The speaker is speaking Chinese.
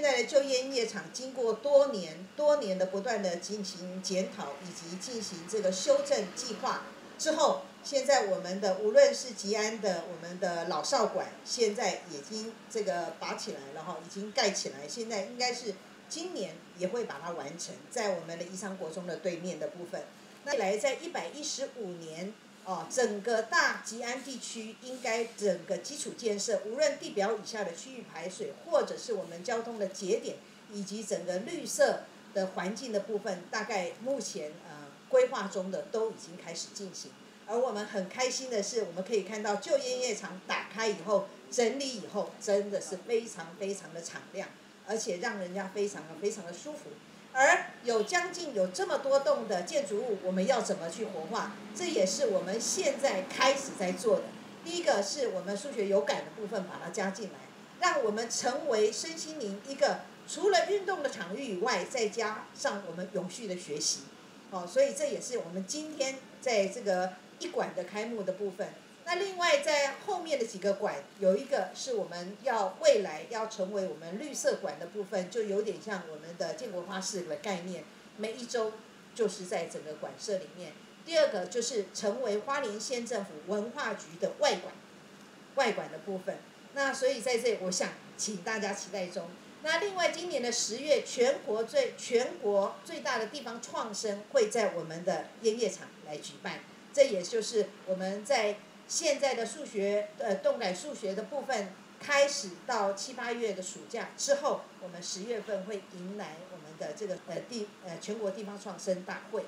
现在的就业业场经过多年、多年的不断的进行检讨以及进行这个修正计划之后，现在我们的无论是吉安的我们的老少馆，现在已经这个拔起来了哈，已经盖起来，现在应该是今年也会把它完成，在我们的宜昌国中的对面的部分。那来在一百一十五年。哦，整个大吉安地区应该整个基础建设，无论地表以下的区域排水，或者是我们交通的节点，以及整个绿色的环境的部分，大概目前呃规划中的都已经开始进行。而我们很开心的是，我们可以看到旧烟叶厂打开以后，整理以后，真的是非常非常的敞亮，而且让人家非常的非常的舒服。而有将近有这么多栋的建筑物，我们要怎么去活化？这也是我们现在开始在做的。第一个是我们数学有感的部分，把它加进来，让我们成为身心灵一个除了运动的场域以外，再加上我们永续的学习。哦，所以这也是我们今天在这个一馆的开幕的部分。那另外在后面的几个馆，有一个是我们要未来要成为我们绿色馆的部分，就有点像我们的建国花市的概念，每一周就是在整个馆舍里面。第二个就是成为花莲县政府文化局的外馆，外馆的部分。那所以在这，我想请大家期待中。那另外今年的十月，全国最全国最大的地方创生会在我们的烟叶厂来举办，这也就是我们在。现在的数学，呃，动感数学的部分开始到七八月的暑假之后，我们十月份会迎来我们的这个呃地呃全国地方创生大会。